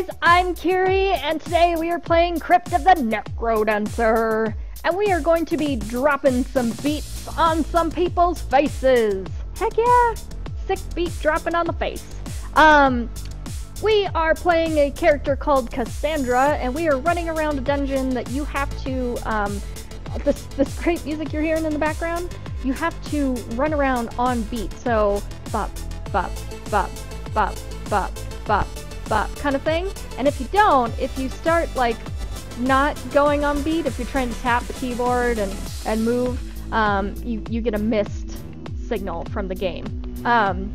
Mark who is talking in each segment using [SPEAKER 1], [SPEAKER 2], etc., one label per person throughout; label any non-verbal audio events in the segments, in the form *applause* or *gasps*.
[SPEAKER 1] Guys, I'm Kirei, and today we are playing Crypt of the Necrodancer. And we are going to be dropping some beats on some people's faces. Heck yeah! Sick beat dropping on the face. Um, we are playing a character called Cassandra, and we are running around a dungeon that you have to, um, this, this great music you're hearing in the background, you have to run around on beat. So, bop, bop, bop, bop, bop, bop, bop kind of thing. And if you don't, if you start like not going on beat, if you're trying to tap the keyboard and, and move, um, you, you get a missed signal from the game. Um,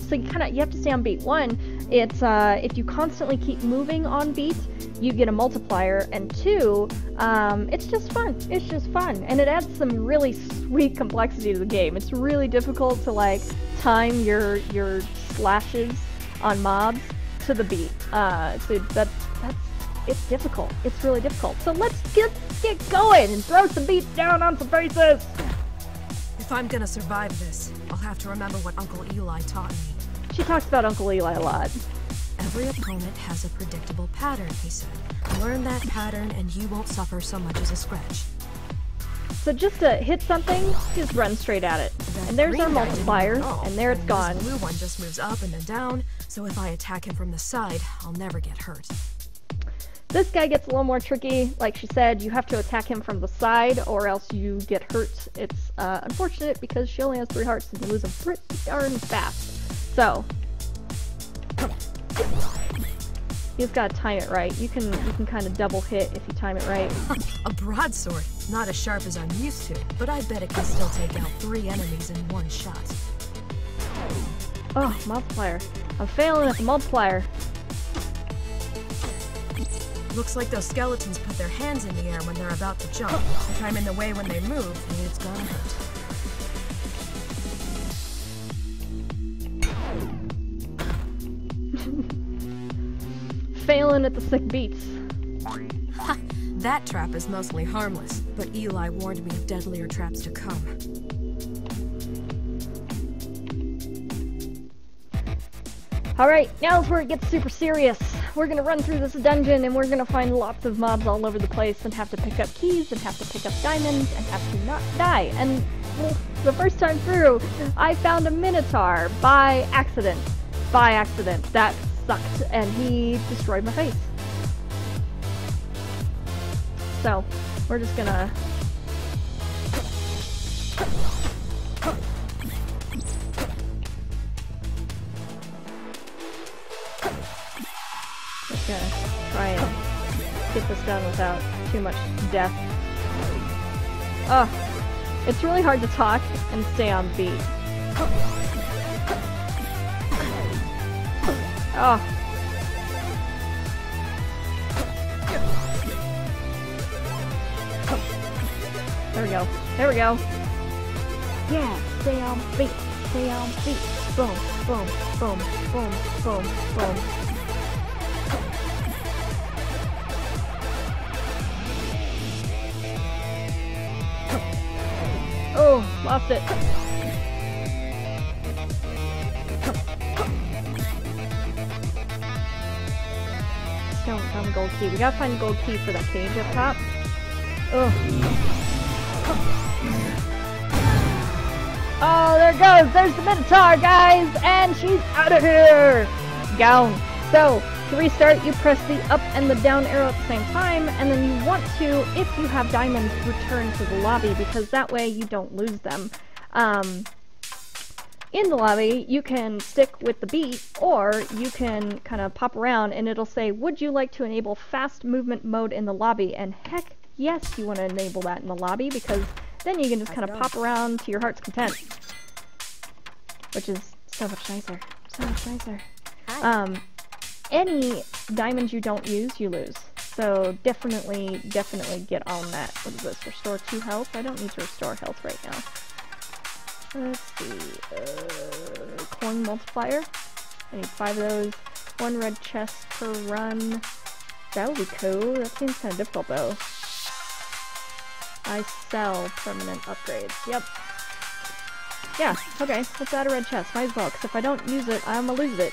[SPEAKER 1] so you kind of you have to stay on beat. One, it's uh, if you constantly keep moving on beat, you get a multiplier, and two, um, it's just fun. It's just fun, and it adds some really sweet complexity to the game. It's really difficult to like time your your slashes on mobs to the beat. Uh, so that's that's it's difficult. It's really difficult. So let's get get going and throw some beats down on some faces.
[SPEAKER 2] If I'm gonna survive this, I'll have to remember what Uncle Eli taught me.
[SPEAKER 1] She talks about Uncle Eli a lot.
[SPEAKER 2] Every opponent has a predictable pattern, he said. Learn that pattern and you won't suffer so much as a scratch.
[SPEAKER 1] So just to hit something, just run straight at it.
[SPEAKER 2] That
[SPEAKER 1] and there's our multiplier, and there it's gone.
[SPEAKER 2] blue one just moves up and then down, so if I attack him from the side, I'll never get hurt.
[SPEAKER 1] This guy gets a little more tricky. Like she said, you have to attack him from the side or else you get hurt. It's uh, unfortunate because she only has three hearts and you lose them pretty darn fast. So, you've gotta time it right. You can you can kind of double hit if you time it right. *laughs*
[SPEAKER 2] a broadsword, not as sharp as I'm used to, but I bet it can still take out three enemies in one shot.
[SPEAKER 1] Oh, multiplier. I'm failing at the multiplier.
[SPEAKER 2] Looks like those skeletons put their hands in the air when they're about to jump. If I'm in the way when they move, it's gonna *laughs* hurt.
[SPEAKER 1] Failing at the sick beats.
[SPEAKER 2] That trap is mostly harmless, but Eli warned me of deadlier traps to come.
[SPEAKER 1] Alright, now's where it gets super serious. We're gonna run through this dungeon and we're gonna find lots of mobs all over the place and have to pick up keys and have to pick up diamonds and have to not die. And well, the first time through, I found a Minotaur by accident. By accident. That sucked and he destroyed my face. So, we're just gonna try and get this done without too much death. Oh, it's really hard to talk and stay on beat. Oh. There we go. There we go. Yeah, stay on beat. Stay on beat. Boom, boom, boom, boom, boom, boom. Lost it. Found the gold key. We gotta find gold key for that cage up top. Ugh. Oh, there it goes. There's the Minotaur, guys, and she's out of here. Gone. So, to restart, you press the up and the down arrow at the same time, and then you want to, if you have diamonds, return to the lobby, because that way you don't lose them. Um, in the lobby, you can stick with the beat, or you can kind of pop around, and it'll say, would you like to enable fast movement mode in the lobby? And heck yes, you want to enable that in the lobby, because then you can just kind of pop around to your heart's content. Which is so much nicer. So much nicer. Um, any diamonds you don't use, you lose. So definitely, definitely get on that. What is this? Restore 2 health? I don't need to restore health right now. Let's see. Uh, coin multiplier. I need 5 of those. One red chest per run. That would be cool. That seems kind of difficult though. I sell permanent upgrades. Yep. Yeah, okay, let's add a red chest. Might as well, because if I don't use it, I'm gonna lose it.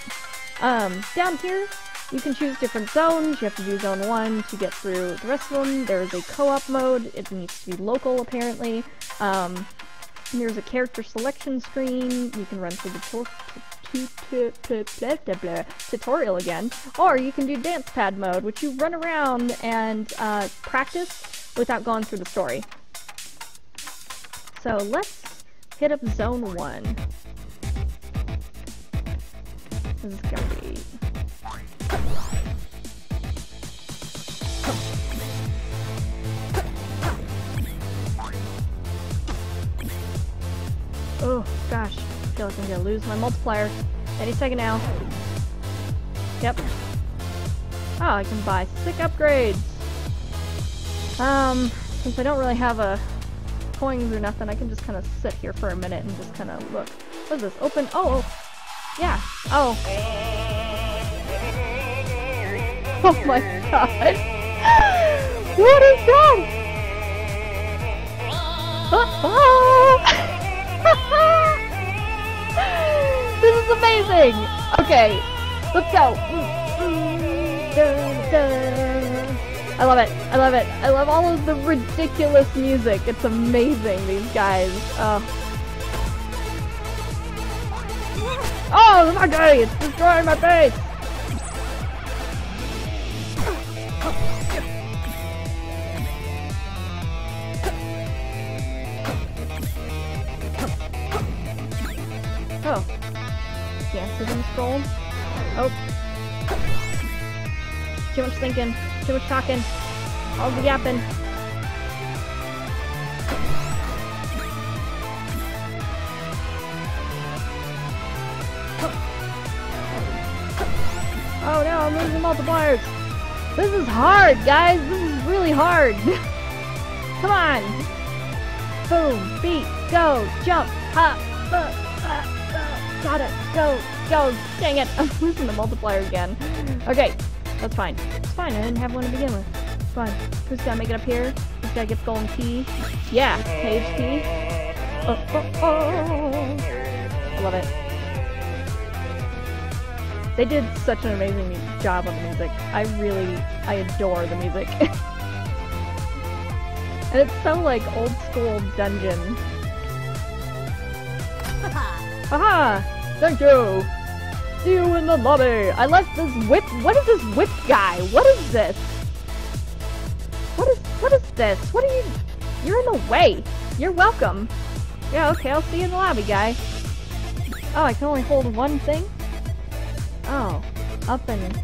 [SPEAKER 1] Um, down here, You can choose different zones. You have to do zone 1 to get through the rest of them. There is a co-op mode. It needs to be local, apparently. Um, there's a character selection screen. You can run through the tutorial again. Or you can do dance pad mode, which you run around and uh, practice without going through the story. So let's hit up zone 1. This is gonna be... Oh gosh, I feel like I'm gonna lose my multiplier any second now. Yep. Oh, I can buy sick upgrades. Um, since I don't really have a coins or nothing, I can just kind of sit here for a minute and just kind of look. What is this? Open? Oh, yeah. Oh. *laughs* Oh my god. *laughs* what is that? *laughs* this is amazing! Okay, let's go. I love it. I love it. I love all of the ridiculous music. It's amazing, these guys. Uh, oh, my god, it's destroying my face! Oh. Can't see scroll. Oh. Too much thinking. Too much talking. All the yapping. I'm losing multipliers. This is hard, guys. This is really hard. *laughs* Come on. Boom, beat, go, jump, hop, uh, uh, uh, got it, go, go. Dang it, *laughs* I'm losing the multiplier again. Okay, that's fine. It's fine, I didn't have one to begin with. It's fine. Who's gotta make it up here? Who's gotta get the golden key? Yeah, page key. Oh, oh, oh. I love it. They did such an amazing job on the music. I really, I adore the music. *laughs* and it's so like old school dungeon. *laughs* Haha! Thank you! See you in the lobby! I left this whip- what is this whip guy? What is this? What is- what is this? What are you- you're in the way! You're welcome! Yeah, okay, I'll see you in the lobby, guy. Oh, I can only hold one thing? Oh, up and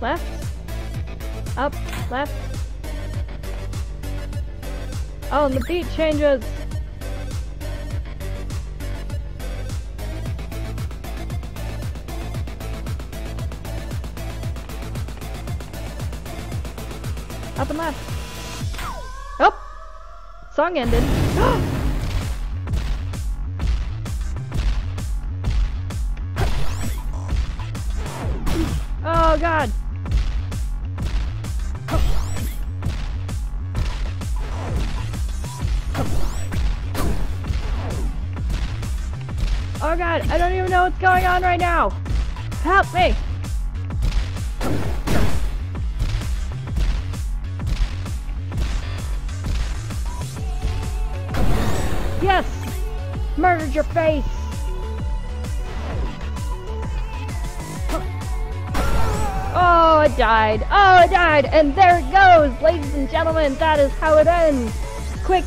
[SPEAKER 1] left, up, left. Oh, and the beat changes. Up and left. Oh, song ended. *gasps* Oh. Oh god! Oh god, I don't even know what's going on right now! Help me! Yes! Murdered your face! Oh, it died. Oh, it died. And there it goes, ladies and gentlemen. That is how it ends. Quick,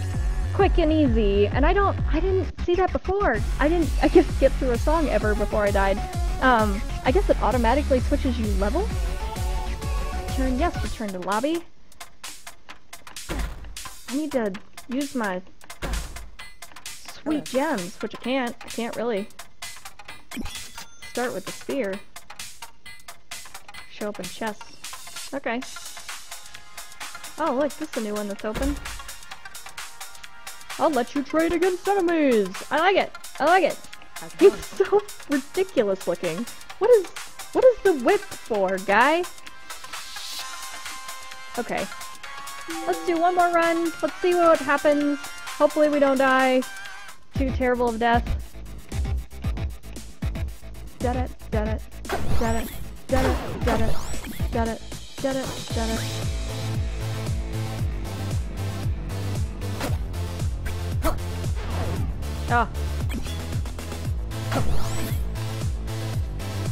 [SPEAKER 1] quick and easy. And I don't, I didn't see that before. I didn't, I guess, get through a song ever before I died. Um, I guess it automatically switches you level. Turn, yes, return to lobby. I need to use my sweet gems, which I can't. I can't really start with the spear. Show up in chests. Okay. Oh, look, this is a new one that's open. I'll let you trade against enemies! I like it! I like it! It's so *laughs* ridiculous looking. What is... What is the whip for, guy? Okay. Let's do one more run. Let's see what happens. Hopefully we don't die. Too terrible of death. Da-da, da-da. Got it. Got it. Got it. Got it. Got it. Got it. Oh.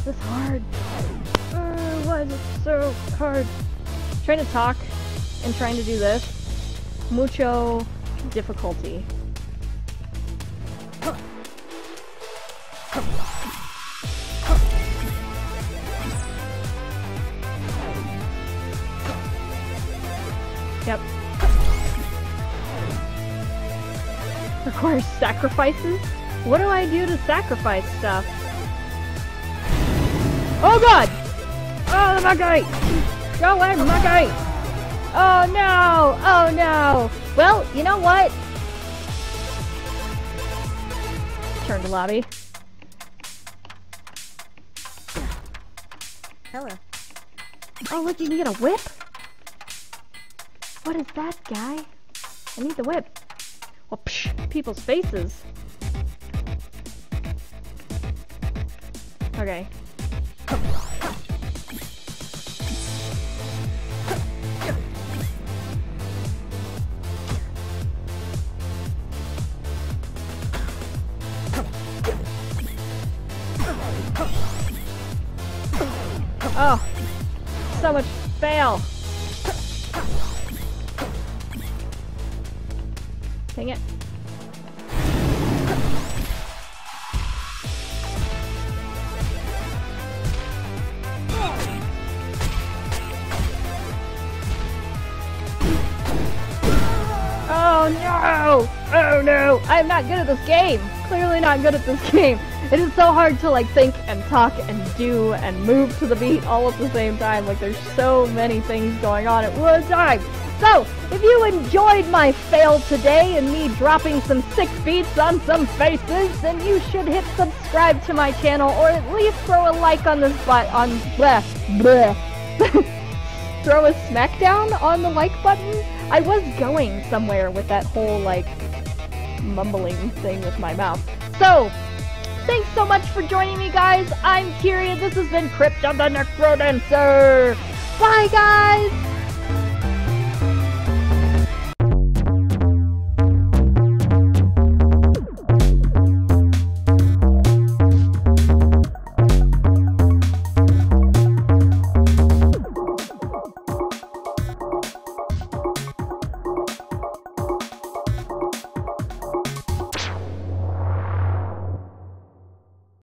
[SPEAKER 1] This is hard. Uh, why is it so hard? Trying to talk and trying to do this. Mucho difficulty. Yep. Requires sacrifices? What do I do to sacrifice stuff? Oh god! Oh, the monkey! Go away, monkey! Oh no! Oh no! Well, you know what? Turn to lobby.
[SPEAKER 2] Hello.
[SPEAKER 1] Oh look, you can get a whip? What is that, guy? I need the whip. Well, psh, people's faces. Okay. Oh, so much fail. Oh no! Oh no! I'm not good at this game! Clearly not good at this game. It is so hard to like think and talk and do and move to the beat all at the same time. Like there's so many things going on at one time. So, if you enjoyed my fail today and me dropping some sick beats on some faces, then you should hit subscribe to my channel or at least throw a like on this butt on bleh, bleh. *laughs* throw a smackdown on the like button. I was going somewhere with that whole like mumbling thing with my mouth. So, thanks so much for joining me guys. I'm Kyria. This has been Crypt of the Necrodancer. Bye guys!